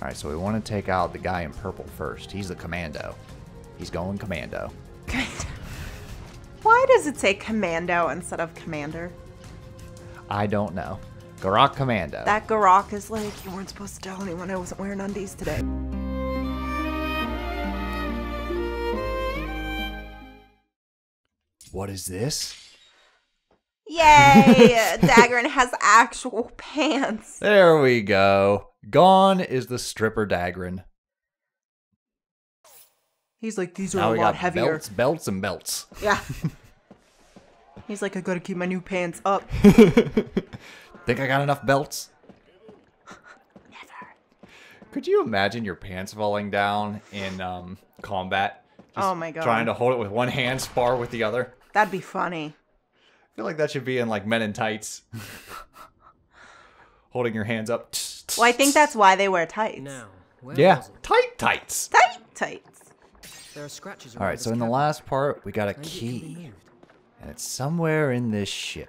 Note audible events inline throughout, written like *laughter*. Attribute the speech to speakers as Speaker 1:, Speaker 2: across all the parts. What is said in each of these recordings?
Speaker 1: All right, so we want to take out the guy in purple first. He's the commando. He's going commando.
Speaker 2: Why does it say commando instead of commander?
Speaker 1: I don't know. Gurak commando.
Speaker 2: That Gurak is like, you weren't supposed to tell anyone I wasn't wearing undies today.
Speaker 1: what is this?
Speaker 2: Yay! *laughs* Dagran has actual pants.
Speaker 1: There we go. Gone is the stripper Dagran.
Speaker 2: He's like, these are
Speaker 1: Now
Speaker 2: a lot heavier.
Speaker 1: belts, belts, and belts. *laughs*
Speaker 2: Yeah. He's like, I gotta keep my new pants up. *laughs*
Speaker 1: Think I got enough belts?
Speaker 2: Never.
Speaker 1: Could you imagine your pants falling down in um, combat? Just
Speaker 2: Oh my God.
Speaker 1: Trying to hold it with one hand, spar with the other.
Speaker 2: That'd be funny.
Speaker 1: I feel like that should be in like Men in Tights. *laughs* Holding your hands up.
Speaker 2: Well, I think that's why they wear tights.
Speaker 3: Now, where
Speaker 1: Yeah, tight tights.
Speaker 2: Tight tights.
Speaker 3: There are scratches
Speaker 1: All right, so
Speaker 3: this
Speaker 1: in the last part, we got a
Speaker 3: Maybe it can be
Speaker 1: key, and it's somewhere in this ship.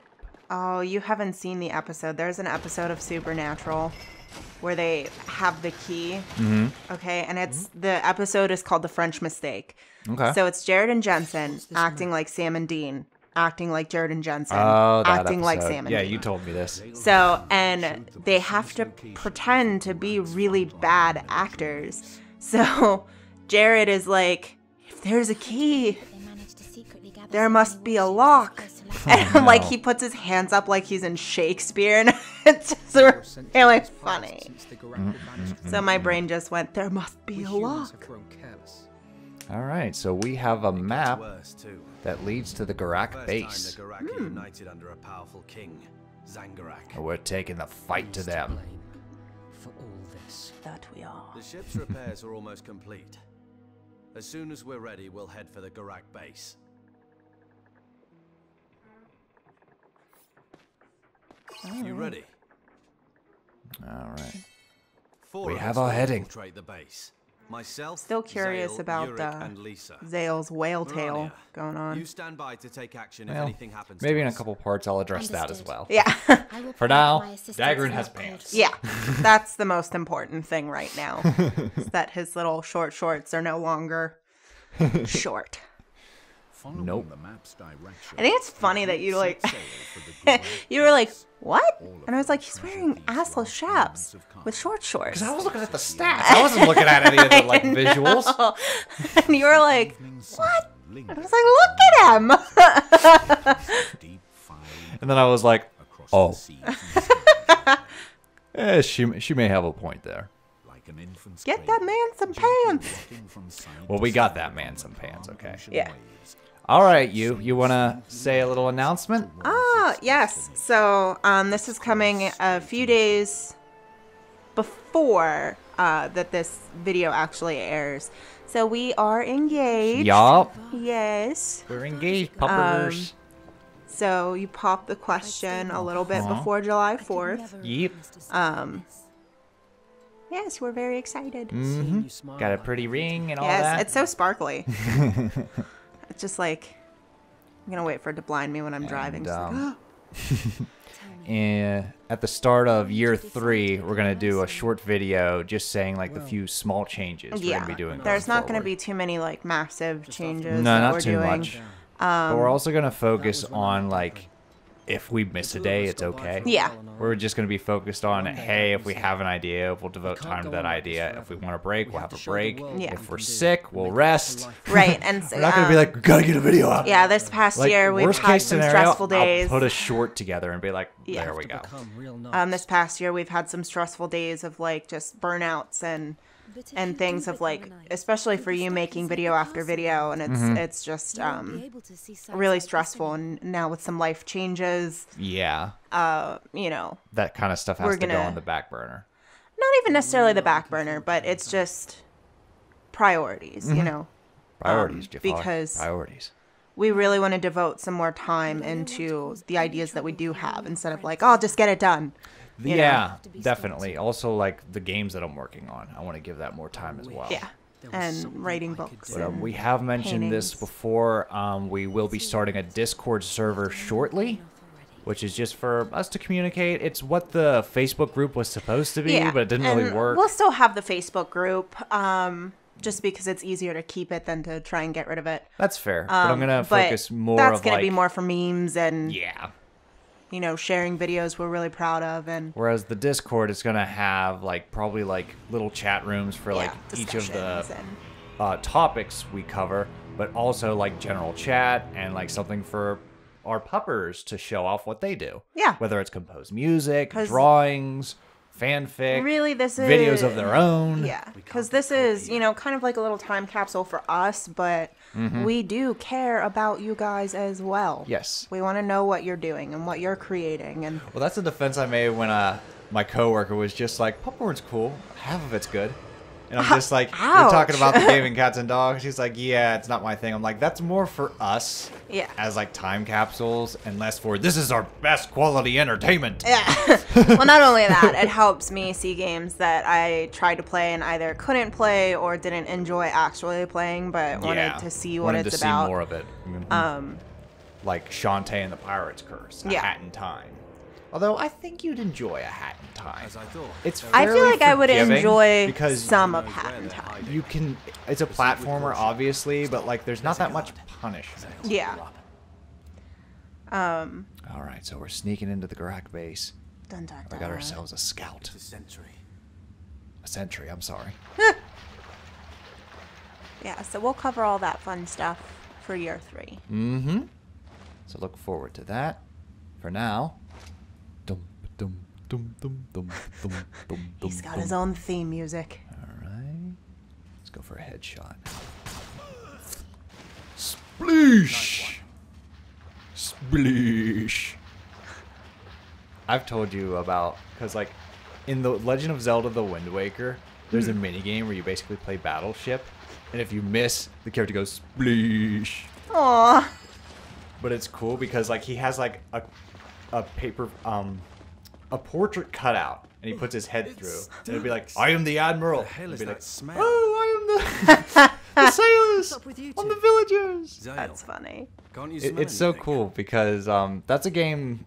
Speaker 2: Oh, you haven't seen the episode. There's an episode of Supernatural where they have the key. Mm-hmm. Okay, and it's the episode is called The French Mistake.
Speaker 1: Okay.
Speaker 2: So it's Jared and Jensen acting like Sam and Dean, acting like Jared and Jensen,
Speaker 1: Oh, that
Speaker 2: acting like
Speaker 1: episode.
Speaker 2: Sam and
Speaker 1: Yeah,
Speaker 2: Dean.
Speaker 1: you told me this.
Speaker 2: So, and they have to pretend to be really bad actors. So, *laughs* Jared is like, if there's a key, there must be a lock. *laughs* *laughs* And like he puts his hands up like he's in Shakespeare, and it's just really funny.
Speaker 3: Since the Gurak banished
Speaker 2: So my mm-hmm. brain just went, there must be a lock.
Speaker 1: All right, so we have a map
Speaker 4: Worse too.
Speaker 1: That leads to the
Speaker 4: Gurak
Speaker 1: base.
Speaker 4: the Gurak are united under a powerful king, Zangurak.
Speaker 1: We're taking the fight to them.
Speaker 3: blame For all this.
Speaker 2: That we are.
Speaker 4: The ship's repairs are almost complete. As soon as we're ready, we'll head for the Gurak base. You ready?
Speaker 1: All right.
Speaker 4: Four
Speaker 1: We have our
Speaker 4: will
Speaker 1: heading.
Speaker 4: infiltrate the base. Myself,
Speaker 2: Still curious
Speaker 4: Zael,
Speaker 2: about
Speaker 4: Yurick,
Speaker 2: uh,
Speaker 4: and Lisa.
Speaker 2: Zael's whale tail
Speaker 4: Mirania,
Speaker 2: going on.
Speaker 4: You stand by to take action if anything happens.
Speaker 1: maybe
Speaker 4: to
Speaker 1: in a couple parts I'll address that as well.
Speaker 2: Yeah. *laughs*
Speaker 1: For now, Dagran has pants.
Speaker 2: Yeah, *laughs* that's the most important thing right now. *laughs* is that his little short shorts are no longer short.
Speaker 1: Nope.
Speaker 5: The map's direction.
Speaker 2: I think it's funny that you like
Speaker 5: Sail for the *laughs* Gurak
Speaker 2: you were like, "What?" And I was like, "He's wearing
Speaker 5: these
Speaker 2: assless
Speaker 5: large
Speaker 2: chaps
Speaker 5: humans have come.
Speaker 2: with short shorts."
Speaker 1: Because I was looking at the stats. I wasn't looking at any of the *laughs* like visuals. *laughs*
Speaker 2: and you were like, "What?"
Speaker 5: linger
Speaker 2: I was like, "Look at him."
Speaker 1: And then I was like, Oh.
Speaker 5: the seas and skies,
Speaker 1: eh, she she may have a point there.
Speaker 5: Like an infant's
Speaker 2: Get that man some pants.
Speaker 5: rocking from side
Speaker 1: Well, we got that man some pants, okay.
Speaker 2: Yeah.
Speaker 1: All right, you you want to say a little announcement?
Speaker 2: Ah, yes. So, um, this is coming a few days before uh, that this video actually airs. So we are engaged.
Speaker 1: Yup.
Speaker 2: Yes.
Speaker 1: We're engaged, puppers.
Speaker 2: So you pop the question a little bit
Speaker 1: Uh-huh.
Speaker 2: before July 4th.
Speaker 1: Yep.
Speaker 2: Um, yes, we're very excited.
Speaker 3: Seeing you
Speaker 1: Got a pretty ring and all
Speaker 2: yes,
Speaker 1: that.
Speaker 2: Yes, it's so sparkly. *laughs* it's just like I'm gonna wait for it to blind me when I'm driving.
Speaker 1: And,
Speaker 2: like,
Speaker 1: um, *laughs* and at the start of year three, we're gonna do a short video just saying like the few small changes we're gonna be doing.
Speaker 2: there's
Speaker 1: going
Speaker 2: not gonna be too many like massive changes.
Speaker 1: No, not
Speaker 2: we're
Speaker 1: too
Speaker 2: doing.
Speaker 1: much. but we're also gonna focus
Speaker 3: was when I
Speaker 1: on like if we miss a day, it's okay.
Speaker 2: Yeah.
Speaker 1: We're just gonna be focused on hey, if
Speaker 3: we
Speaker 1: we have an idea, we'll devote time to that
Speaker 3: on like this
Speaker 1: idea. If we want a break,
Speaker 3: We
Speaker 1: we'll
Speaker 3: have
Speaker 1: have a break.
Speaker 2: Yeah.
Speaker 1: If
Speaker 3: we
Speaker 1: we're sick, we'll rest.
Speaker 2: Right, and so, *laughs*
Speaker 1: We're not gonna be
Speaker 2: uh,
Speaker 1: like, we gotta get a video out.
Speaker 2: yeah, this past
Speaker 1: Like
Speaker 2: year we've
Speaker 1: worst
Speaker 2: had
Speaker 1: case
Speaker 2: some
Speaker 1: scenario,
Speaker 2: stressful days.
Speaker 1: I'll put a short together and be like,
Speaker 2: Yeah.
Speaker 1: there we
Speaker 3: To
Speaker 1: go.
Speaker 3: become real
Speaker 2: um, this past year we've had some stressful days of like just burnouts and and things of like especially for you making video after video and it's
Speaker 1: Mm-hmm.
Speaker 2: it's just um really stressful and now with some life changes.
Speaker 1: Yeah,
Speaker 2: uh you know
Speaker 1: that kind of stuff has
Speaker 2: We're
Speaker 1: to go on the back burner.
Speaker 2: not even necessarily the back burner but it's just priorities you know?
Speaker 1: Priorities,
Speaker 2: um, because-
Speaker 1: priorities.
Speaker 2: we really want to devote some more time into the ideas that we do have instead of like oh just get it done you know?
Speaker 1: yeah, definitely. Also, like the games that I'm working on, I want to give that more time as well.
Speaker 2: yeah and writing books.
Speaker 1: But, um,
Speaker 2: and
Speaker 1: we have mentioned this before. Um, we will be starting a Discord server shortly, which is just for us to communicate. It's what the Facebook group was supposed to be,
Speaker 2: yeah,
Speaker 1: but it didn't really work.
Speaker 2: We'll still have the Facebook group, um, just because it's easier to keep it than to try and get rid of it.
Speaker 1: That's fair. but I'm
Speaker 2: Um,
Speaker 1: gonna focus more
Speaker 2: That's
Speaker 1: of
Speaker 2: gonna
Speaker 1: like
Speaker 2: be more for memes and
Speaker 1: yeah.
Speaker 2: You know sharing videos we're really proud of and
Speaker 1: Whereas the Discord is gonna have like probably like little chat rooms for like
Speaker 2: yeah,
Speaker 1: each of the
Speaker 2: and-
Speaker 1: uh, topics we cover, but also like general chat and like something for our puppers to show off what they do.
Speaker 2: Yeah.
Speaker 1: Whether it's composed music, drawings, fanfic,
Speaker 2: really this is
Speaker 1: videos of their own.
Speaker 2: Yeah, because this is, you know, kind of like a little time capsule for us, but we do care about you guys as well.
Speaker 1: Mm-hmm. Yes.
Speaker 2: We want to know what you're doing and what you're creating. And
Speaker 1: Well, that's a defense I made when uh, my coworker was just like, "Pupcorn's cool. Half of it's good." And I'm just like, "You're talking about the game gaming *laughs* cats and dogs." She's like, "Yeah, it's not my thing." I'm like, "That's more for us."
Speaker 2: Yeah.
Speaker 1: As like time capsules, and less for this is our best quality entertainment.
Speaker 2: yeah. *laughs* well, not only that, it helps me see games that I tried to play and either couldn't play or didn't enjoy actually playing, but wanted
Speaker 1: Yeah.
Speaker 2: to see what
Speaker 1: Wanted
Speaker 2: it's
Speaker 1: to
Speaker 2: about.
Speaker 1: see more of it. Mhm.
Speaker 2: Um,
Speaker 1: like Shantae and the Pirate's Curse, A
Speaker 2: Yeah.
Speaker 1: Hat in Time. Although I think you'd enjoy A Hat in Time.
Speaker 4: I.
Speaker 1: It's
Speaker 2: I feel like I would enjoy
Speaker 1: because
Speaker 2: some of Hat
Speaker 4: where
Speaker 2: in Time.
Speaker 1: you can. It's a platformer, obviously, but like there's not that much punishment.
Speaker 2: Yeah. Um,
Speaker 1: All right, so we're sneaking into the Gurak base.
Speaker 2: dun, dun,
Speaker 1: We got ourselves a scout,
Speaker 4: The century.
Speaker 1: a sentry. I'm sorry. *laughs*
Speaker 2: Yeah, so we'll cover all that fun stuff for year three.
Speaker 1: Mm-hmm. So look forward to that. For now. Dum dum dum dum dum dum *laughs* dum.
Speaker 2: He's got his own theme music.
Speaker 1: All right. Let's go for a headshot. Spleesh. Splish! I've told you about because like in the Legend of Zelda: The Wind Waker, there's a mini game where you basically play Battleship, and if you miss, the character goes splish.
Speaker 2: Aw.
Speaker 1: But it's cool because like he has like a a paper um a portrait cutout, and he puts his head through, and it'd be like, "I am the admiral."
Speaker 4: The hell
Speaker 1: It'd
Speaker 4: is
Speaker 1: be
Speaker 4: that
Speaker 1: like,
Speaker 4: smell?
Speaker 1: Oh, I am the *laughs* the sailors
Speaker 3: up with you
Speaker 1: on
Speaker 3: two?
Speaker 1: the villagers.
Speaker 4: Zael,
Speaker 2: That's funny.
Speaker 4: Can't you
Speaker 1: It,
Speaker 4: smell
Speaker 1: it's so cool because um that's a game.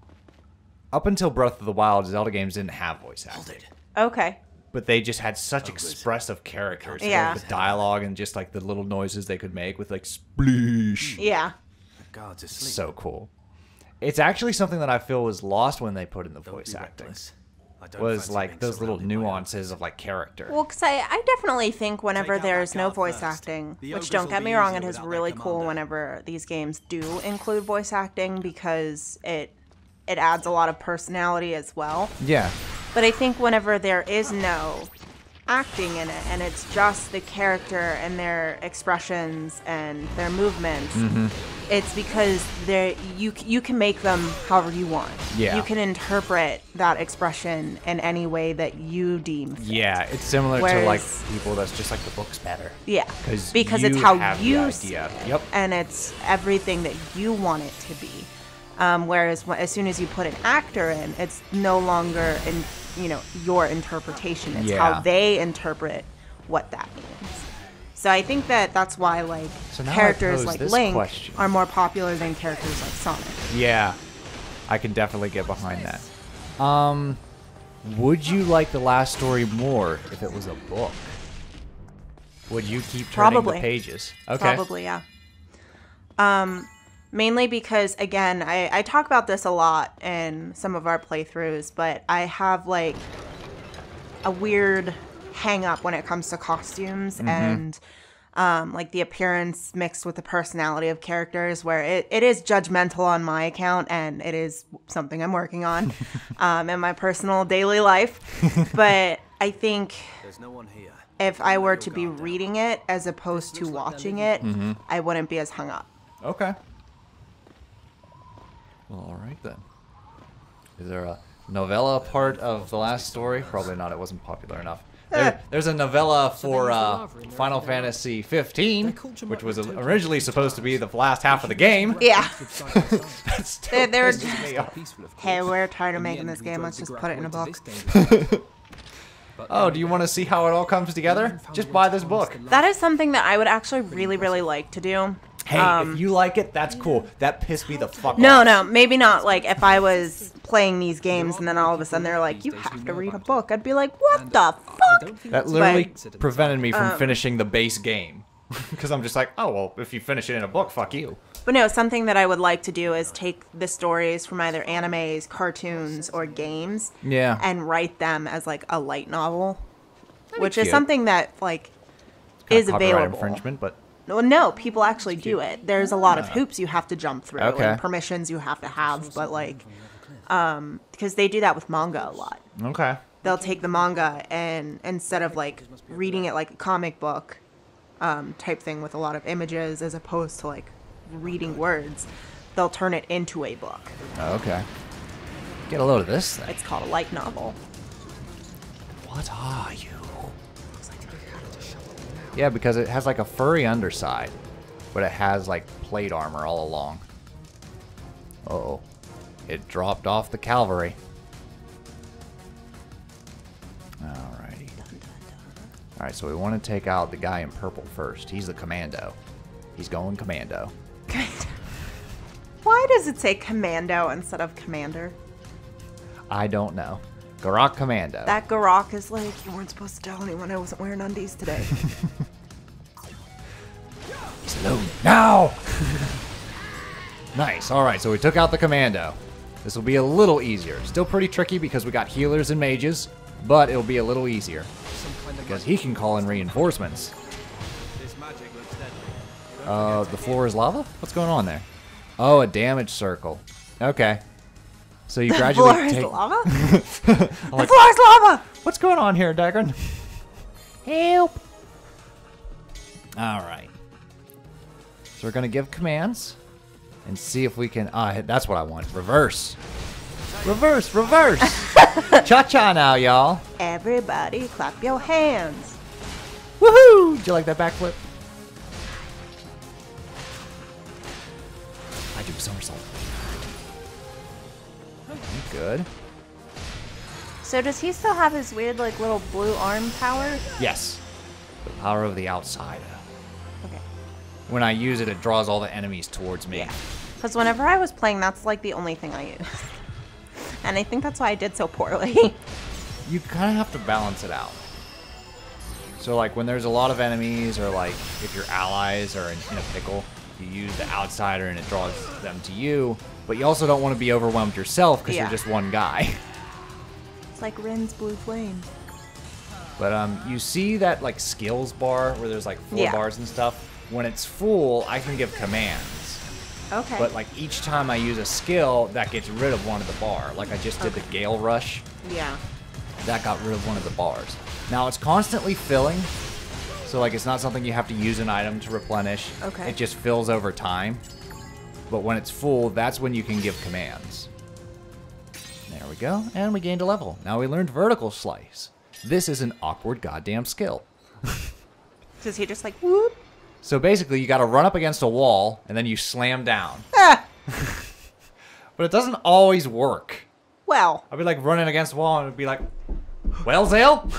Speaker 1: Up until Breath of the Wild, Zelda games didn't have voice acting,
Speaker 2: Okay.
Speaker 1: but they just had such expressive characters. like,
Speaker 2: Yeah.
Speaker 1: the dialogue and just like the little noises they could make with like spleesh.
Speaker 2: Yeah.
Speaker 4: The guards asleep.
Speaker 1: So cool. It's actually something that I feel was lost when they put in the
Speaker 4: Don't
Speaker 1: voice acting.
Speaker 4: reckless.
Speaker 1: Was like those little nuances of like character.
Speaker 2: Well, because I, I definitely think whenever there's no voice
Speaker 4: first.
Speaker 2: acting,
Speaker 4: The
Speaker 2: which don't get me wrong, it is really cool whenever these games do include voice acting because it it adds a lot of personality as well.
Speaker 1: yeah.
Speaker 2: But I think whenever there is no acting in it and it's just the character and their expressions and their movements,
Speaker 1: Mm-hmm.
Speaker 2: it's because they you you can make them however you want.
Speaker 1: Yeah.
Speaker 2: You can interpret that expression in any way that you deem fit.
Speaker 1: Yeah, it's similar to like
Speaker 2: Whereas-
Speaker 1: people that's just like the book's better.
Speaker 2: Yeah,
Speaker 1: because
Speaker 2: because it's how you see it.
Speaker 1: Yep.
Speaker 2: And it's everything that you want it to be. Um, whereas as soon as you put an actor in, it's no longer in you know your interpretation. It's
Speaker 1: Yeah.
Speaker 2: how they interpret what that means. So I think that that's why like
Speaker 1: So
Speaker 2: characters like Link
Speaker 1: question.
Speaker 2: are more popular than characters like Sonic.
Speaker 1: Yeah, I can definitely get behind that. Um, would you like the last story more if it was a book? Would you keep turning
Speaker 2: Probably.
Speaker 1: the pages? Okay.
Speaker 2: Probably, yeah. Um, mainly because again, I, I talk about this a lot in some of our playthroughs, but I have like a weird hang up when it comes to costumes and um, like the appearance mixed with the personality of characters where it, it is judgmental on my account and it is something I'm working on *laughs* um, in my personal daily life. but I think
Speaker 4: There's no one here.
Speaker 2: if I were to be reading it as opposed to watching it, I wouldn't be as hung up.
Speaker 1: Okay. Well, all right then. Is there a novella part of the last story? Probably not. It wasn't popular enough. There, there's a novella for uh, Final Fantasy 15, which was originally supposed to be the last half of the game. *laughs*
Speaker 2: Yeah. *laughs*
Speaker 1: That's still
Speaker 2: They- they were
Speaker 1: pissing me off. *laughs*
Speaker 2: Hey, we're tired of making this game. Let's just put it in a book.
Speaker 1: Oh, do you want to see how it all comes together? Just buy this book.
Speaker 2: That is something that I would actually really, really like to do.
Speaker 1: Hey, if you like it, that's cool. That pissed me the fuck
Speaker 2: No,
Speaker 1: off.
Speaker 2: no, no, maybe not. Like if I was playing these games and then all of a sudden they're like, "You have to read a book," I'd be like, "What the fuck?"
Speaker 1: That literally
Speaker 2: But-
Speaker 1: prevented me
Speaker 2: Um,
Speaker 1: from finishing the base game. *laughs* Because I'm just like, oh, well, if you finish it in a book, fuck you.
Speaker 2: But no, something that I would like to do is take the stories from either animes, cartoons, or games,
Speaker 1: Yeah.
Speaker 2: and write them as like a light novel, which is something that like
Speaker 1: Kinda
Speaker 2: is
Speaker 1: copyright
Speaker 2: available.
Speaker 1: infringement, but
Speaker 2: Well, no, people actually do it. There's a lot of hoops you have to jump through
Speaker 1: Okay.
Speaker 2: and permissions you have to have, but like, um, because they do that with manga a lot.
Speaker 1: okay.
Speaker 2: They'll take the manga and instead of like reading it like a comic book um, type thing with a lot of images as opposed to like reading words, they'll turn it into a book.
Speaker 1: Okay. Get a load of this thing.
Speaker 2: It's called a light novel.
Speaker 1: What are you? Yeah, because it has like a furry underside, but it has like plate armor all along. Uh oh. It dropped off the cavalry. Alrighty. Alright, so we want to take out the guy in purple first. He's the commando. He's going commando. *laughs*
Speaker 2: Why does it say commando instead of commander?
Speaker 1: I don't know. Gurak Commando.
Speaker 2: That Gurak is like, you weren't supposed to tell anyone I wasn't wearing undies today. *laughs*
Speaker 1: He's alone. Now! *laughs* nice. Alright, so we took out the commando. This will be a little easier. Still pretty tricky because we got healers and mages, but it'll be a little easier. Because he can call in reinforcements.
Speaker 4: This magic looks deadly.
Speaker 1: Uh, the floor is lava? What's going on there? Oh, a damage circle. Okay. So you gradually
Speaker 2: floor is
Speaker 1: take...
Speaker 2: lava? *laughs*
Speaker 1: I'm like,
Speaker 2: floor is lava!
Speaker 1: What's going on here, Dagran? Help! Alright. So we're gonna give commands and see if we can. Ah, that's what I want. Reverse. Reverse, reverse! *laughs* Cha cha now, y'all.
Speaker 2: Everybody clap your hands.
Speaker 1: Woohoo! Did you like that backflip? I do somersault. Good.
Speaker 2: So does he still have his weird like little blue arm power?
Speaker 1: Yes. The power of the outsider.
Speaker 2: Okay.
Speaker 1: When I use it, it draws all the enemies towards me.
Speaker 2: Yeah. Because whenever I was playing, that's like the only thing I used. *laughs* And I think that's why I did so poorly. *laughs*
Speaker 1: You kind of have to balance it out. So, like, when there's a lot of enemies, or like if your allies are in, in a pickle, you use the outsider and it draws them to you. But you also don't want to be overwhelmed yourself because
Speaker 2: Yeah.
Speaker 1: you're just one guy. *laughs*
Speaker 2: it's like Rin's blue flame.
Speaker 1: But um, you see that like skills bar where there's like four
Speaker 2: Yeah.
Speaker 1: bars and stuff. When it's full, I can give commands.
Speaker 2: Okay.
Speaker 1: But like each time I use a skill, that gets rid of one of the bar. Like I just did the Gale Rush,
Speaker 2: yeah.
Speaker 1: that got rid of one of the bars. Now it's constantly filling, so like it's not something you have to use an item to replenish.
Speaker 2: Okay.
Speaker 1: It just fills over time. But when it's full, that's when you can give commands. There we go, and we gained a level. Now we learned vertical slice. This is an awkward goddamn skill. *laughs*
Speaker 2: Does he just like whoop?
Speaker 1: So basically, you got to run up against a wall and then you slam down. *laughs*
Speaker 2: Ah! *laughs*
Speaker 1: But it doesn't always work.
Speaker 2: Well,
Speaker 1: I'd be like running against a wall and it'd be like, "Well, Zael,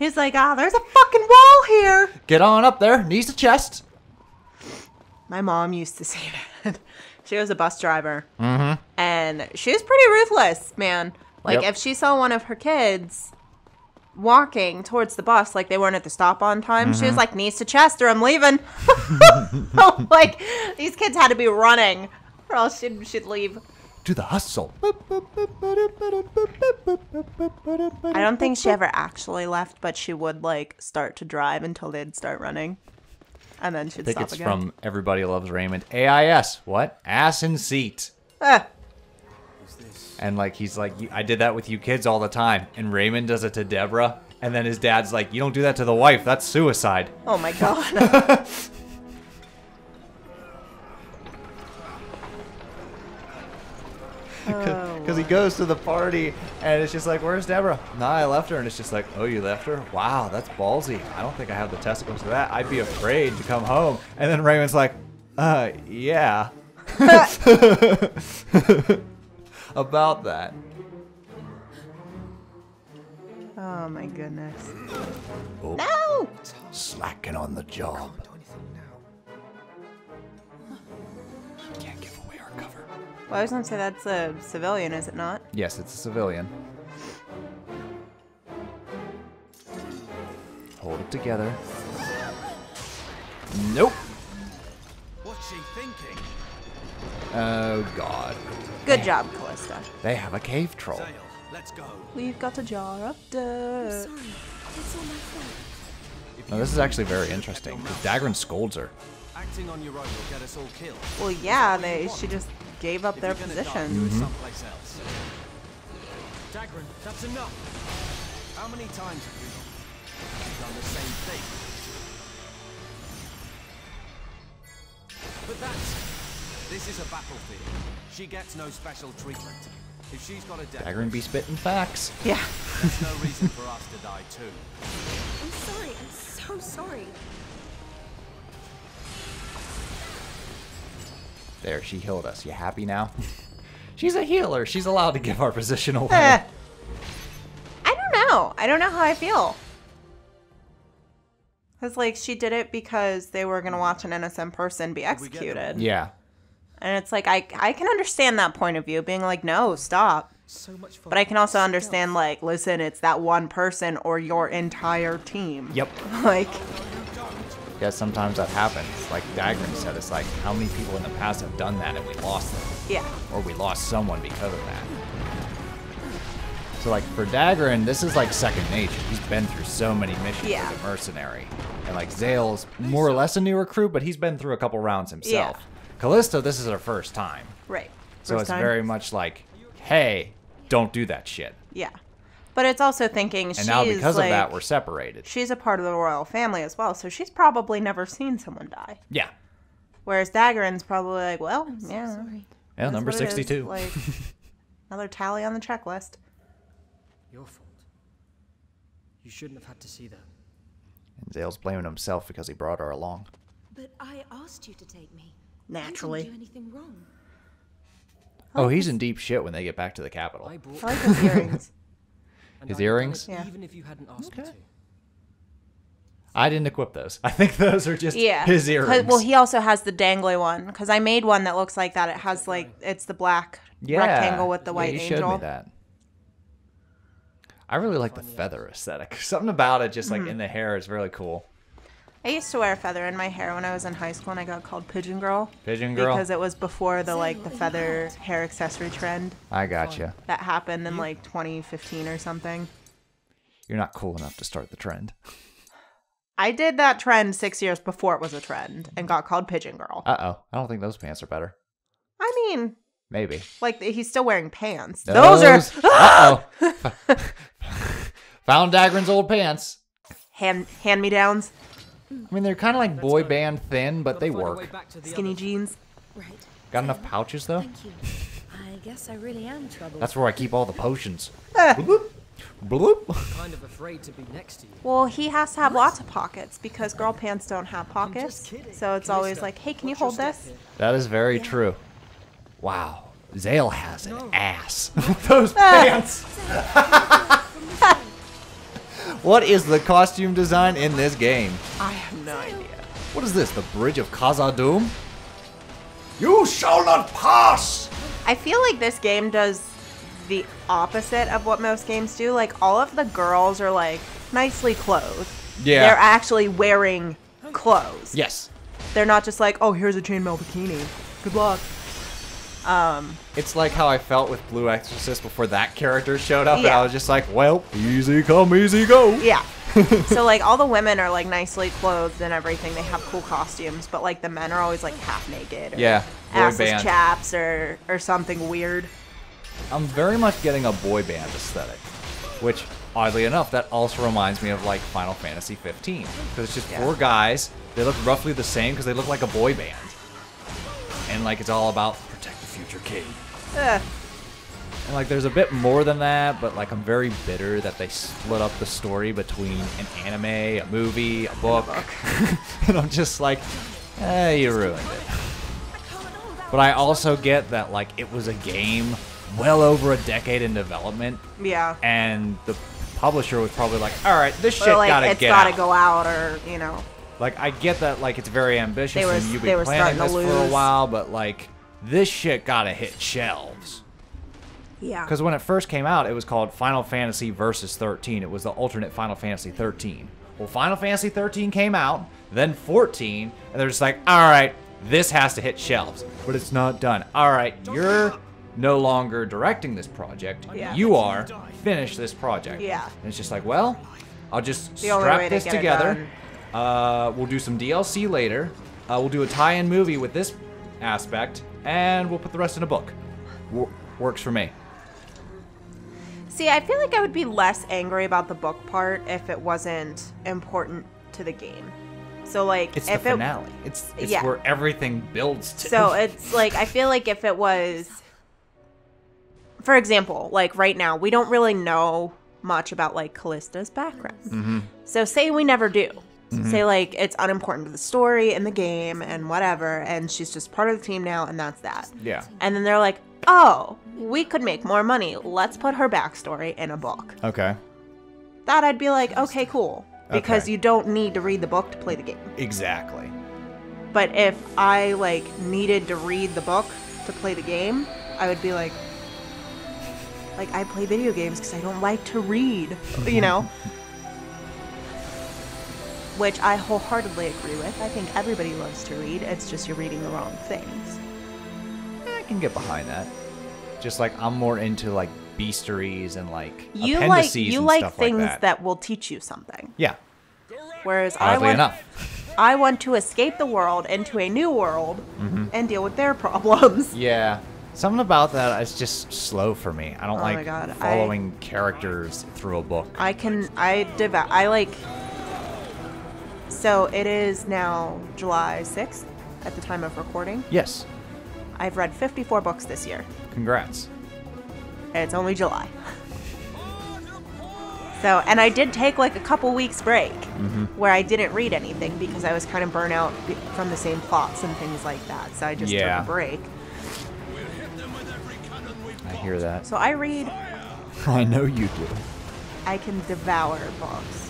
Speaker 2: he's like, ah, there's a fucking wall here.
Speaker 1: get on up there, knees to chest."
Speaker 2: My mom used to *laughs* say that. She was a bus driver. Mm-hmm. And she was pretty ruthless, man. Like,
Speaker 1: Yep.
Speaker 2: if she saw one of her kids walking towards the bus, like they weren't at the stop on time, she was like, knees to chest or I'm leaving. *laughs* *laughs* like, these kids had to be running or else she'd, she'd leave.
Speaker 1: To the hustle.
Speaker 2: I don't think she ever actually left, but she would, like, start to drive until they'd start running. And then she'd
Speaker 1: I think
Speaker 2: stop
Speaker 1: it's
Speaker 2: again.
Speaker 1: from Everybody Loves Raymond. AIS. What? Ass in seat.
Speaker 2: Ah,
Speaker 1: And like he's like, I did that with you kids all the time. And Raymond does it to Deborah. And then his dad's like, you don't do that to the wife. That's suicide.
Speaker 2: oh my *laughs* god.
Speaker 1: Because he goes to the party and it's just like, where's Deborah? Nah, I left her. And it's just like, oh, you left her? Wow, that's ballsy. I don't think I have the testicles for that. I'd be afraid to come home. And then Raymond's like, uh, yeah. *laughs* About that.
Speaker 2: oh my goodness.
Speaker 1: Oh,
Speaker 2: No!
Speaker 1: slacking on the job.
Speaker 2: Well, I was gonna say that's a civilian, is it not?
Speaker 1: Yes, it's a civilian. Hold it together. Nope.
Speaker 4: What's she thinking?
Speaker 1: Oh god.
Speaker 2: Good job, Calista.
Speaker 1: They have a cave troll.
Speaker 4: Zael, let's go.
Speaker 2: We've got a jar of dirt.
Speaker 6: Sorry, it's all my fault.
Speaker 1: Now this is actually very interesting because Dagran scolds her.
Speaker 4: Acting on your own will get us all killed.
Speaker 2: Well, yeah, they she just gave up
Speaker 4: If
Speaker 2: their
Speaker 4: you're
Speaker 2: position.
Speaker 4: do
Speaker 1: mm-hmm.
Speaker 4: someplace else.
Speaker 3: Dagran, that's enough.
Speaker 4: How many times have we done the same thing? But that's... This is a battlefield. She gets no special treatment. If she's got a death
Speaker 1: Dagran be spitting facts.
Speaker 2: Yeah.
Speaker 4: there's no reason for us to die too.
Speaker 6: I'm sorry, I'm so sorry.
Speaker 1: There, she healed us. You happy now? *laughs* She's a healer. She's allowed to give our position away.
Speaker 2: Eh. I don't know. I don't know how I feel. Cause like she did it because they were gonna watch an innocent person be executed,
Speaker 1: Yeah.
Speaker 2: and it's like I I can understand that point of view, being like, no, stop.
Speaker 3: So much fun.
Speaker 2: But I can also understand like, listen, it's that one person or your entire team.
Speaker 1: Yep. *laughs*
Speaker 2: Like,
Speaker 1: Yeah, sometimes that happens. Like Dagran said, it's like how many people in the past have done that and we lost them.
Speaker 2: yeah,
Speaker 1: or we lost someone because of that. So like for Dagran, this is like second nature. He's been through so many missions
Speaker 2: Yeah.
Speaker 1: as a mercenary. And like Zael's more or less a new recruit, but he's been through a couple rounds himself.
Speaker 2: Yeah.
Speaker 1: Calista, this is her first time.
Speaker 2: right.
Speaker 1: So it's
Speaker 2: time.
Speaker 1: very much like, hey, don't do that shit.
Speaker 2: yeah. But it's also thinking
Speaker 1: And
Speaker 2: she's
Speaker 1: now because
Speaker 2: like,
Speaker 1: of that, we're separated.
Speaker 2: she's a part of the royal family as well, so she's probably never seen someone die.
Speaker 1: Yeah.
Speaker 2: Whereas Dagran's probably like, well, yeah,
Speaker 6: Sorry.
Speaker 1: Yeah, number
Speaker 2: what it is.
Speaker 1: 62.
Speaker 2: Like *laughs* another tally on the checklist.
Speaker 3: Your fault. You shouldn't have had to see that.
Speaker 1: And Zael's blaming himself because he brought her along.
Speaker 6: But I asked you to take me.
Speaker 2: Naturally.
Speaker 6: I didn't do anything wrong.
Speaker 1: Oh, he's in deep shit when they get back to the capital.
Speaker 3: I brought
Speaker 2: I like his earrings.
Speaker 3: And
Speaker 1: His
Speaker 3: I'd have done
Speaker 1: earrings?
Speaker 2: Yeah.
Speaker 3: Even if you hadn't asked me to.
Speaker 1: I didn't equip those. *laughs* I think those are just
Speaker 2: Yeah.
Speaker 1: his
Speaker 2: 'Cause-
Speaker 1: earrings.
Speaker 2: Well, he also has the dangly one because I made one that looks like that. It has like it's the black
Speaker 1: yeah.
Speaker 2: rectangle with the
Speaker 1: Yeah,
Speaker 2: white
Speaker 1: you
Speaker 2: angel.
Speaker 1: showed me that. I really like the feather aesthetic. *laughs* Something about it, just like
Speaker 2: Mm-hmm.
Speaker 1: in the hair, is really cool.
Speaker 2: I used to wear a feather in my hair when I was in high school, and I got called Pigeon Girl.
Speaker 1: Pigeon girl.
Speaker 2: Because it was before the like the feather hair accessory trend
Speaker 1: I gotcha.
Speaker 2: that happened in like 2015 or something.
Speaker 1: You're not cool enough to start the trend.
Speaker 2: I did that trend six years before it was a trend and got called Pigeon Girl.
Speaker 1: Uh oh. I don't think those pants are better.
Speaker 2: I mean,
Speaker 1: Maybe.
Speaker 2: like he's still wearing pants. Those, are *laughs*
Speaker 1: Uh oh. *laughs* Found Dagran's old pants.
Speaker 2: hand hand me downs, Hmm.
Speaker 1: I mean, they're kind of like boy band thin, but they
Speaker 3: find a way
Speaker 1: work.
Speaker 3: the
Speaker 2: skinny jeans.
Speaker 6: Right.
Speaker 1: Got enough pouches though?
Speaker 6: Thank you. I guess I really am trouble.
Speaker 1: That's where I keep all the potions. *laughs* Bloop. Bloop.
Speaker 3: Kind of afraid to be next to you.
Speaker 2: Well, he has to have lots of pockets because girl pants don't have pockets. So it's always like, hey, can you hold this?
Speaker 3: here.
Speaker 1: That is very true. Wow. Zael has an
Speaker 3: No.
Speaker 1: ass. Those *laughs* pants. *laughs* what is the costume design in this game?
Speaker 2: I have no idea.
Speaker 1: What is this? The Bridge of Khazad-dûm? You shall not pass!
Speaker 2: I feel like this game does the opposite of what most games do. Like all of the girls are like nicely clothed.
Speaker 1: Yeah.
Speaker 2: They're actually wearing clothes.
Speaker 1: Yes.
Speaker 2: They're not just like, oh, here's a chainmail bikini. Good luck. Um,
Speaker 1: It's like how I felt with Blue Exorcist before that character showed up, and
Speaker 2: Yeah.
Speaker 1: I was just like, well, easy come, easy go.
Speaker 2: yeah. *laughs* so like all the women are like nicely clothed and everything. They have cool costumes, but like the men are always like half naked. Or
Speaker 1: Yeah, boy
Speaker 2: assless
Speaker 1: band.
Speaker 2: chaps or or something weird.
Speaker 1: I'm very much getting a boy band aesthetic, which oddly enough, that also reminds me of like Final Fantasy 15 because it's just
Speaker 2: Yeah.
Speaker 1: four guys. They look roughly the same because they look like a boy band, and like it's all about future king.
Speaker 2: Ugh.
Speaker 1: And like there's a bit more than that, but like I'm very bitter that they split up the story between an anime, a movie, a book, *laughs* and I'm just like, eh, you ruined it. But I also get that like it was a game well over a decade in development,
Speaker 2: Yeah.
Speaker 1: and the publisher was probably like, all right, this shit
Speaker 2: Or like
Speaker 1: gotta
Speaker 2: it's
Speaker 1: get
Speaker 2: gotta
Speaker 1: out.
Speaker 2: go out or you know.
Speaker 1: Like I get that like it's very ambitious
Speaker 2: were-
Speaker 1: and you've
Speaker 2: they
Speaker 1: been planning this for a while, but like this shit gotta hit shelves.
Speaker 2: Yeah.
Speaker 1: Because when it first came out, it was called Final Fantasy Versus 13. It was the alternate Final Fantasy 13. Well, Final Fantasy 13 came out, then 14, and they're just like, all right, this has to hit shelves, but it's not done. All right, you're no longer directing this project.
Speaker 2: Yeah.
Speaker 1: You are. Finish this project.
Speaker 2: Yeah.
Speaker 1: And it's just like, well, I'll just
Speaker 2: The
Speaker 1: strap this
Speaker 2: get it
Speaker 1: together. Uh, we'll do some DLC later. Uh, we'll do a tie-in movie with this aspect, and we'll put the rest in a book. W- works for me.
Speaker 2: See, I feel like I would be less angry about the book part if it wasn't important to the game. So like
Speaker 1: It's
Speaker 2: if
Speaker 1: the
Speaker 2: it
Speaker 1: finale. It's it's
Speaker 2: yeah.
Speaker 1: where everything builds to.
Speaker 2: So it's like I feel like if it was for example, like right now, we don't really know much about like Calista's background.
Speaker 1: Mm-hmm.
Speaker 2: So say we never do. Say like it's unimportant to the story and the game and whatever, and she's just part of the team now, and that's that.
Speaker 1: yeah.
Speaker 2: And then they're like, "Oh, we could make more money. Let's put her backstory in a book."
Speaker 1: Okay.
Speaker 2: That I'd be like, "Okay, cool," because
Speaker 1: Okay.
Speaker 2: you don't need to read the book to play the game.
Speaker 1: Exactly.
Speaker 2: But if I like needed to read the book to play the game, I would be like, like I play video games because I don't like to read, you know. *laughs* Which I wholeheartedly agree with. I think everybody loves to read. It's just you're reading the wrong things.
Speaker 1: I can get behind that. Just like I'm more into like beasteries and like
Speaker 2: You like you like
Speaker 1: stuff
Speaker 2: things
Speaker 1: like that.
Speaker 2: will teach you something.
Speaker 1: Yeah.
Speaker 2: Whereas I
Speaker 1: Oddly
Speaker 2: want
Speaker 1: enough. *laughs*
Speaker 2: I want to escape the world into a new world
Speaker 1: Mm-hmm.
Speaker 2: and deal with their problems. *laughs*
Speaker 1: Yeah. Something about that is just slow for me. I don't
Speaker 2: Oh
Speaker 1: like
Speaker 2: God, I-
Speaker 1: following characters through a book.
Speaker 2: I can I devour I like so it is now July 6th at the time of recording.
Speaker 1: yes.
Speaker 2: I've read 54 books this year.
Speaker 1: Congrats.
Speaker 2: It's only July. So, and I did take like a couple weeks break
Speaker 1: Mm-hmm.
Speaker 2: where I didn't read anything because I was kind of burnt out from the same plots and things like that. So I just
Speaker 1: Yeah.
Speaker 2: took a break.
Speaker 1: I hear that.
Speaker 2: So I read, *laughs*
Speaker 1: I know you do.
Speaker 2: I can devour books.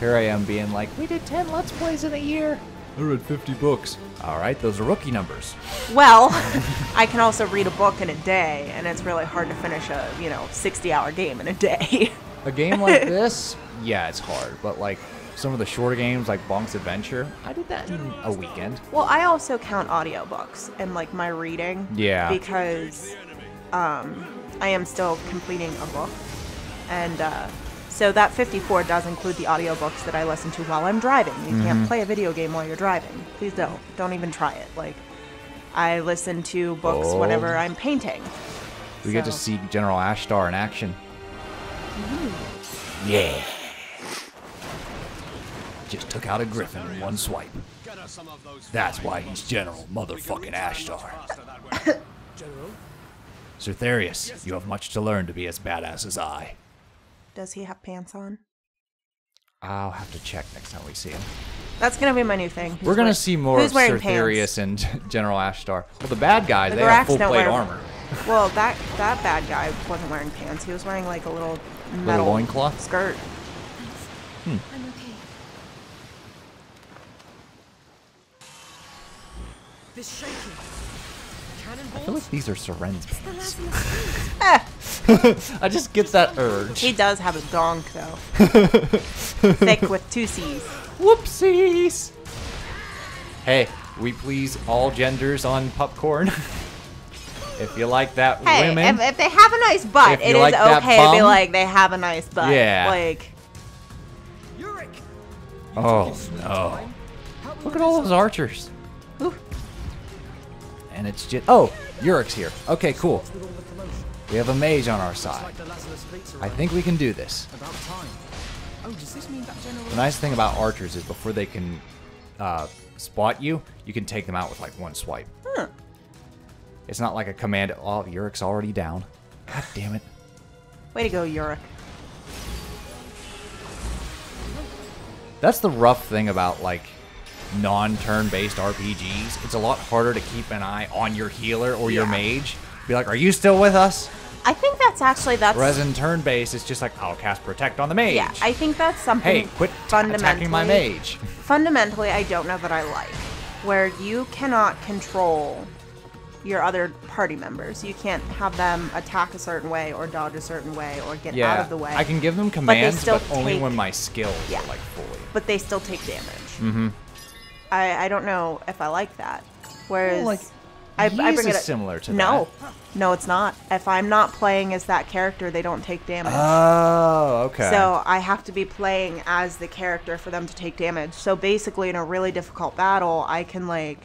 Speaker 1: Here I am being like, we did 10 Let's Plays in a year. I read 50 books. All right, those are rookie numbers.
Speaker 2: Well, *laughs* *laughs* I can also read a book in a day, and it's really hard to finish a, you know, 60 hour game in a day. *laughs*
Speaker 1: A game like this, yeah, it's hard. But like some of the shorter games, like Bonk's Adventure, I did that in a weekend.
Speaker 2: well, I also count audiobooks in like my reading.
Speaker 1: Yeah.
Speaker 2: Because um, I am still completing a book. And uh, so that 54 does include the audiobooks that I listen to while I'm driving. You
Speaker 1: Mm-hmm.
Speaker 2: can't play a video game while you're driving. Please don't. Don't even try it. Like, I listen to books
Speaker 1: Oh.
Speaker 2: whenever I'm painting.
Speaker 1: We get to see General Ashtar in action. Yeah. Just took out a griffin in one swipe. That's why he's General motherfucking Ashtar. *laughs* Sir Therius, you have much to learn to be as badass as I.
Speaker 2: Does he have pants on?
Speaker 1: I'll have to check next time we see him.
Speaker 2: That's gonna be my new thing. Who's
Speaker 1: We're gonna
Speaker 2: wear-
Speaker 1: see more
Speaker 2: who's
Speaker 1: of
Speaker 2: wearing
Speaker 1: Sir
Speaker 2: pants?
Speaker 1: Therius and *laughs* General Ashtar. Well, the bad guys,
Speaker 2: The
Speaker 1: they have full plate
Speaker 2: wear-
Speaker 1: armor. *laughs*
Speaker 2: Well, that that bad guy wasn't wearing pants. He was wearing like a little
Speaker 1: Little
Speaker 2: metal
Speaker 1: loincloth?
Speaker 2: skirt. Hmm.
Speaker 6: I'm okay.
Speaker 3: This shaking.
Speaker 1: I feel like these are Seren's pants. *laughs* I just get that urge.
Speaker 2: He does have a donk though, *laughs* thick with two C's.
Speaker 1: Whoopsies! Hey, we please all genders on Pupcorn. *laughs* if you like that,
Speaker 2: Hey,
Speaker 1: women.
Speaker 2: if, if they have a nice butt,
Speaker 1: If
Speaker 2: it
Speaker 1: you
Speaker 2: is
Speaker 1: like that
Speaker 2: okay to be like they have a nice butt.
Speaker 1: Yeah.
Speaker 2: Like
Speaker 3: Yurick!
Speaker 1: oh no! Look at all those archers.
Speaker 2: Ooh.
Speaker 1: And it's just oh, Yurick's here. Okay, cool.
Speaker 3: With all the commotion.
Speaker 1: We have a mage on our side.
Speaker 3: Like the Lazarus fleets
Speaker 1: I think we can do this.
Speaker 3: About time. Does this mean that General...
Speaker 1: The nice thing about archers is before they can uh, spot you, you can take them out with like one swipe.
Speaker 2: Huh.
Speaker 1: It's not like a command. Oh, Yurick's already down. God damn it.
Speaker 2: way to go, Yurick.
Speaker 1: That's the rough thing about like non-turn based RPGs. It's a lot harder to keep an eye on your healer or your
Speaker 2: Yeah.
Speaker 1: mage. Be like, are you still with us?
Speaker 2: I think that's actually that's
Speaker 1: Whereas in turn based, it's just like, I'll cast protect on the mage.
Speaker 2: yeah. I think that's something
Speaker 1: hey, quit
Speaker 2: fundamentally
Speaker 1: attacking my mage.
Speaker 2: fundamentally I don't know that I like, where you cannot control your other party members. You can't have them attack a certain way or dodge a certain way or get
Speaker 1: Yeah,
Speaker 2: out of the way.
Speaker 1: I can give them commands,
Speaker 2: still
Speaker 1: but only
Speaker 2: take-
Speaker 1: when my skills
Speaker 2: Yeah.
Speaker 1: are like fully.
Speaker 2: but they still take damage. Mm-hmm. I, I don't know if I like that. Whereas
Speaker 1: like,
Speaker 2: I, I bring it up-
Speaker 1: similar to
Speaker 2: no, no, it's not. If I'm not playing as that character, they don't take damage.
Speaker 1: Oh, okay.
Speaker 2: So I have to be playing as the character for them to take damage. So basically, in a really difficult battle, I can like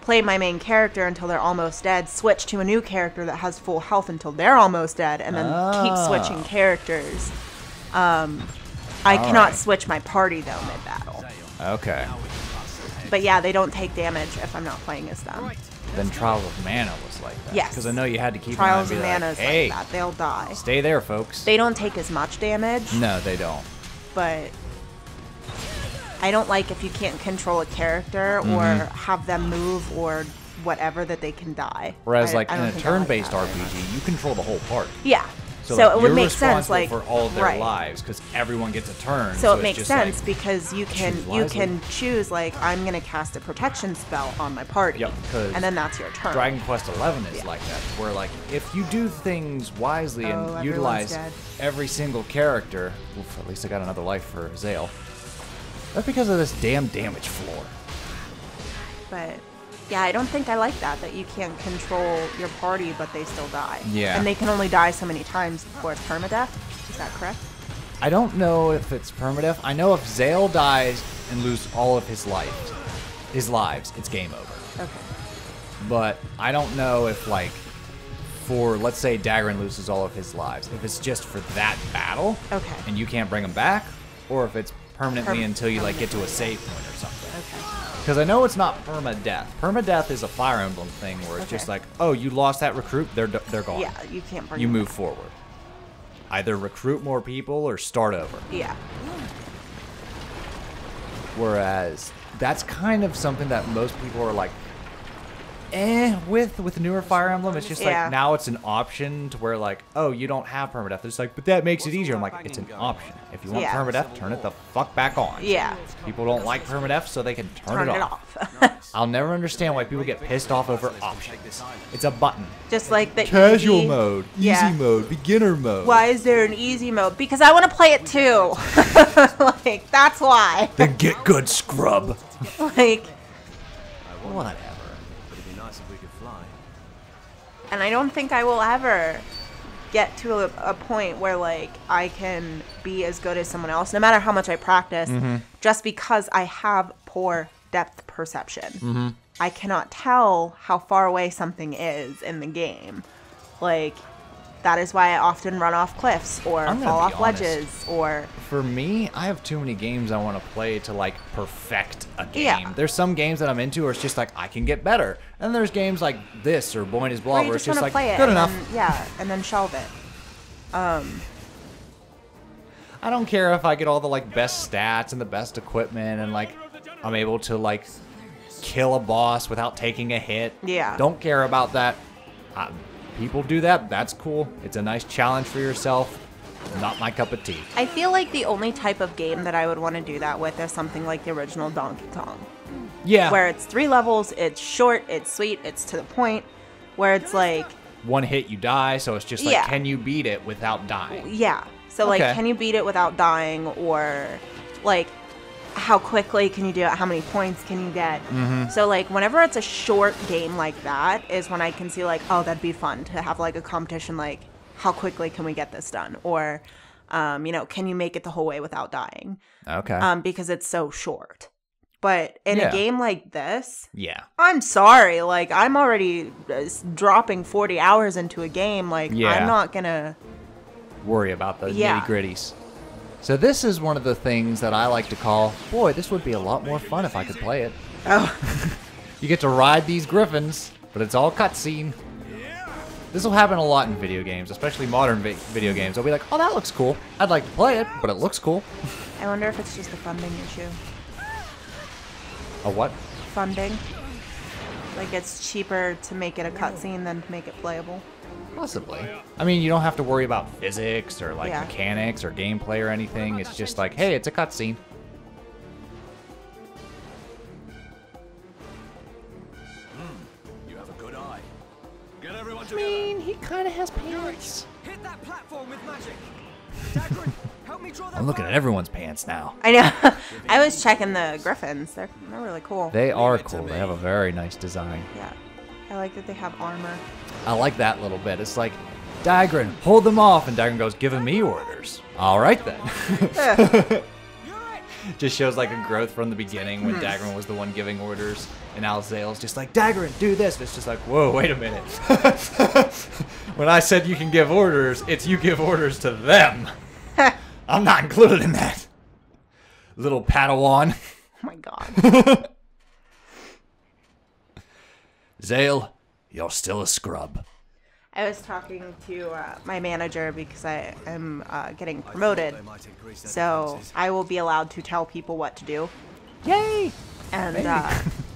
Speaker 2: play my main character until they're almost dead, switch to a new character that has full health until they're almost dead, and then keep
Speaker 1: Ah.
Speaker 2: switching characters. Um, I cannot
Speaker 1: right.
Speaker 2: switch my party though mid battle.
Speaker 1: okay.
Speaker 2: But yeah, they don't take damage if I'm not playing as them.
Speaker 1: Then Trials of Mana was like that.
Speaker 2: Yes.
Speaker 1: Because I know you had to keep
Speaker 2: Trials
Speaker 1: them
Speaker 2: of
Speaker 1: and be
Speaker 2: Mana
Speaker 1: like,
Speaker 2: is
Speaker 1: hey,
Speaker 2: like that. They'll die.
Speaker 1: stay there, folks.
Speaker 2: They don't take as much damage,
Speaker 1: no, they don't.
Speaker 2: but I don't like if you can't control a character or mm-hmm. have them move or whatever that they can die.
Speaker 1: Whereas,
Speaker 2: I-
Speaker 1: like
Speaker 2: I
Speaker 1: in a
Speaker 2: think I like
Speaker 1: turn-based
Speaker 2: that very much.
Speaker 1: RPG, you control the whole party.
Speaker 2: Yeah. So,
Speaker 1: like,
Speaker 2: it would make sense, like
Speaker 1: for all their
Speaker 2: right.
Speaker 1: lives because everyone gets a turn.
Speaker 2: So, it makes sense
Speaker 1: like-
Speaker 2: because you can
Speaker 1: choose
Speaker 2: you can choose like I'm gonna cast a protection spell on my party,
Speaker 1: Yep,
Speaker 2: and then that's your turn.
Speaker 1: Dragon Quest Eleven is
Speaker 2: Yeah.
Speaker 1: like that, where like if you do things wisely
Speaker 2: Oh,
Speaker 1: and utilize
Speaker 2: dead.
Speaker 1: every single character, oof, at least I got another life for Zael. That's because of this damn damage floor.
Speaker 2: But yeah, I don't think I like that that you can't control your party but they still die.
Speaker 1: Yeah.
Speaker 2: And they can only die so many times before it's permadeath. Is that correct?
Speaker 1: I don't know if it's permadeath. I know if Zael dies and loses all of his life, his lives, it's game over.
Speaker 2: Okay.
Speaker 1: But I don't know if like for let's say Dagran loses all of his lives, if it's just for that battle,
Speaker 2: Okay.
Speaker 1: and you can't bring him back, or if it's permanently
Speaker 2: Perm-
Speaker 1: until you like get to a save point or something.
Speaker 2: Okay.
Speaker 1: Because I know it's not permadeath. Permadeath is a Fire Emblem thing where it's just like, oh, you lost that recruit, they're they're gone.
Speaker 2: Yeah, you can't bring
Speaker 1: You move
Speaker 2: back.
Speaker 1: forward. Either recruit more people or start over.
Speaker 2: Yeah.
Speaker 1: Whereas that's kind of something that most people are like, eh, with with newer Fire Emblem. It's just
Speaker 2: Yeah.
Speaker 1: like now it's an option to where like, oh, you don't have permadeath. It's like, but that makes it easier. I'm like, it's an option. If you want
Speaker 2: Yeah.
Speaker 1: permadeath, turn it the fuck back on.
Speaker 2: Yeah.
Speaker 1: People don't like permadeath, so they can turn,
Speaker 2: Turn
Speaker 1: it,
Speaker 2: it
Speaker 1: off.
Speaker 2: off. *laughs*
Speaker 1: I'll never understand why people get pissed off over options. It's a button.
Speaker 2: Just like the
Speaker 1: Casual
Speaker 2: easy-
Speaker 1: mode, easy
Speaker 2: Yeah.
Speaker 1: mode, beginner mode.
Speaker 2: Why is there an easy mode? Because I want to play it too. *laughs* like that's why.
Speaker 1: Then get good, scrub. *laughs*
Speaker 2: like,
Speaker 1: Whatever.
Speaker 2: And I don't think I will ever get to a, a point where like I can be as good as someone else, no matter how much I practice,
Speaker 1: Mm-hmm.
Speaker 2: just because I have poor depth perception.
Speaker 1: Mm-hmm.
Speaker 2: I cannot tell how far away something is in the game. Like that is why I often run off cliffs or fall off
Speaker 1: honest.
Speaker 2: ledges or
Speaker 1: For me, I have too many games I want to play to like perfect a game.
Speaker 2: Yeah.
Speaker 1: There's some games that I'm into where it's just like I can get better, and there's games like this or Boy is Blah where it's
Speaker 2: just
Speaker 1: like
Speaker 2: it
Speaker 1: good enough.
Speaker 2: then, yeah, and then shelve it. Um.
Speaker 1: I don't care if I get all the like best stats and the best equipment and like I'm able to like kill a boss without taking a hit.
Speaker 2: Yeah.
Speaker 1: Don't care about that. Uh, people do that. That's cool. It's a nice challenge for yourself. Not my cup of tea.
Speaker 2: I feel like the only type of game that I would want to do that with is something like the original Donkey Kong,
Speaker 1: Yeah.
Speaker 2: where it's three levels, it's short, it's sweet, it's to the point, where it's like,
Speaker 1: one hit you die, so it's just like
Speaker 2: Yeah.
Speaker 1: can you beat it without dying?
Speaker 2: yeah. So like,
Speaker 1: Okay.
Speaker 2: can you beat it without dying, or like, how quickly can you do it? How many points can you get?
Speaker 1: Mm-hmm.
Speaker 2: So like, whenever it's a short game like that, is when I can see like, oh, that'd be fun to have like a competition. Like, how quickly can we get this done? Or, um, you know, can you make it the whole way without dying?
Speaker 1: Okay.
Speaker 2: um, because it's so short. But in
Speaker 1: Yeah.
Speaker 2: a game like this,
Speaker 1: yeah.
Speaker 2: I'm sorry. Like, I'm already uh, dropping 40 hours into a game. Like,
Speaker 1: Yeah.
Speaker 2: I'm not gonna.
Speaker 1: worry about the
Speaker 2: Yeah.
Speaker 1: nitty gritties. So this is one of the things that I like to call, boy, this would be a lot more fun if I could play it.
Speaker 2: Oh, *laughs*
Speaker 1: You get to ride these griffins, but it's all cutscene. This will happen a lot in video games, especially modern vi- video games. They'll be like, oh, that looks cool. I'd like to play it, but it looks cool. *laughs*
Speaker 2: I wonder if it's just a funding issue.
Speaker 1: A what?
Speaker 2: Funding. Like, it's cheaper to make it a cutscene than to make it playable.
Speaker 1: Possibly. I mean, you don't have to worry about physics or like
Speaker 2: Yeah.
Speaker 1: mechanics or gameplay or anything. It's just like, hey, it's a cutscene.
Speaker 4: Hmm, you have a good eye.
Speaker 3: charge
Speaker 1: I mean, he kind of has pants.
Speaker 3: Hit that platform with magic. Dagran, help me draw *laughs* that
Speaker 1: I'm looking at everyone's pants now.
Speaker 2: I know. *laughs* I was checking the griffins. They're they're really cool.
Speaker 1: They are cool. They have a very nice design.
Speaker 2: yeah. I like that they have armor.
Speaker 1: I like that little bit. It's like, Dagran, hold them off. And Dagran goes, giving me orders. All right then. *laughs* just shows like a growth from the beginning when hmm. Dagran was the one giving orders. And Alzael's just like, Dagran, do this. And it's just like, whoa, wait a minute. *laughs* when I said you can give orders, it's you give orders to them. *laughs* I'm not included in that. Little Padawan.
Speaker 2: Oh my god.
Speaker 1: Zael, you're still a scrub.
Speaker 2: I was talking to uh, my manager because I am uh, getting promoted.
Speaker 4: They might increase their
Speaker 2: So. I will be allowed to tell people what to do
Speaker 1: Yay!
Speaker 2: and uh,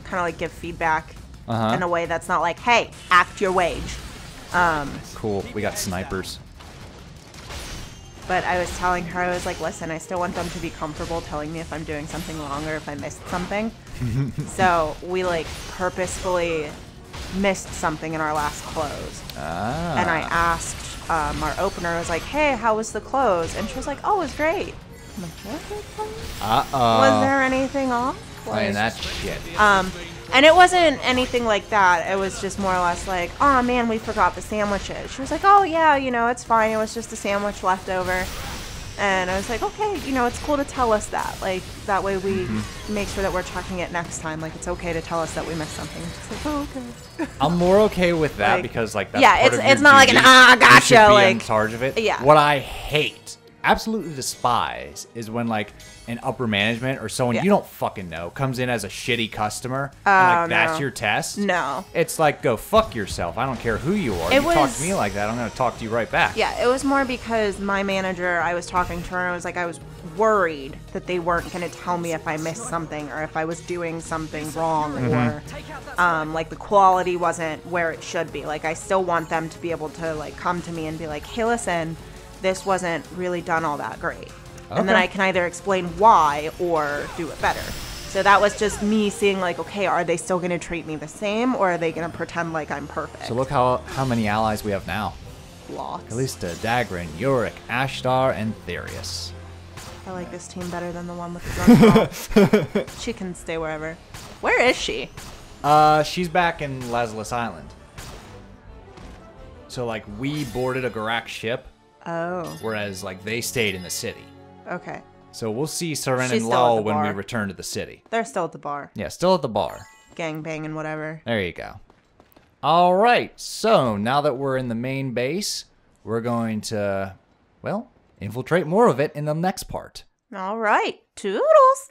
Speaker 2: kind of like give feedback
Speaker 1: Uh-huh.
Speaker 2: in a way that's not like, hey, act your wage. Um,
Speaker 1: Cool. We got snipers.
Speaker 2: but I was telling her, I was like, listen, I still want them to be comfortable telling me if I'm doing something wrong or if I missed something. *laughs* so we like purposefully missed something in our last close.
Speaker 1: Ah.
Speaker 2: And I asked um, our opener, I was like, hey, how was the close? And she was like, oh, it was great. I'm like, was it?
Speaker 1: Uh-oh.
Speaker 2: Was there anything off?
Speaker 1: Playing that shit.
Speaker 2: Um, and it wasn't anything like that. It was just more or less like, oh man, we forgot the sandwiches. She was like, oh yeah, you know, it's fine. It was just a sandwich left over. And I was like, okay, you know, it's cool to tell us that. Like, that way we
Speaker 1: Mm-hmm.
Speaker 2: make sure that we're checking it next time. Like, it's okay to tell us that we missed something. Like, oh, okay. *laughs*
Speaker 1: I'm more okay with that
Speaker 2: Like-
Speaker 1: because like that's
Speaker 2: Yeah, it's- it's not like an,
Speaker 1: duty.
Speaker 2: "Ah,
Speaker 1: You
Speaker 2: gotcha,"
Speaker 1: should be in
Speaker 2: like-
Speaker 1: charge of it.
Speaker 2: Yeah.
Speaker 1: What I hate, absolutely despise, is when like an upper management or someone
Speaker 2: Yeah.
Speaker 1: you don't fucking know comes in as a shitty customer
Speaker 2: Oh,
Speaker 1: and like that's
Speaker 2: no.
Speaker 1: your test.
Speaker 2: No.
Speaker 1: It's like go fuck yourself. I don't care who you are.
Speaker 2: It
Speaker 1: you talk to me like that, I'm gonna talk to you right back.
Speaker 2: Yeah, it was more because my manager, I was talking to her, and I was like, I was worried that they weren't going to tell me if I missed something or if I was doing something wrong or um, like the quality wasn't where it should be. Like, I still want them to be able to like come to me and be like, hey, listen, this wasn't really done all that great. And then I can either explain why or do it better. So that was just me seeing like, okay, are they still going to treat me the same or are they going to pretend like I'm perfect?
Speaker 1: So look how how many allies we have now.
Speaker 2: Blocks.
Speaker 1: Calista, Dagran, Yurick, Ashtar, and Therius.
Speaker 2: I like this team better than the one with the drunk *laughs* she can stay wherever. Where is she?
Speaker 1: Uh, she's back in Lazulis Island. So like we boarded a Gurak ship,
Speaker 2: Oh,
Speaker 1: whereas like they stayed in the city.
Speaker 2: okay.
Speaker 1: So we'll see Syrenne
Speaker 2: She's
Speaker 1: and
Speaker 2: still at
Speaker 1: Lull
Speaker 2: the
Speaker 1: when we return to the city.
Speaker 2: They're still at the bar,
Speaker 1: Yeah, still at the bar.
Speaker 2: gang banging, whatever.
Speaker 1: There you go. All right. So now that we're in the main base, we're going to, well, infiltrate more of it in the next part.
Speaker 2: All right, toodles.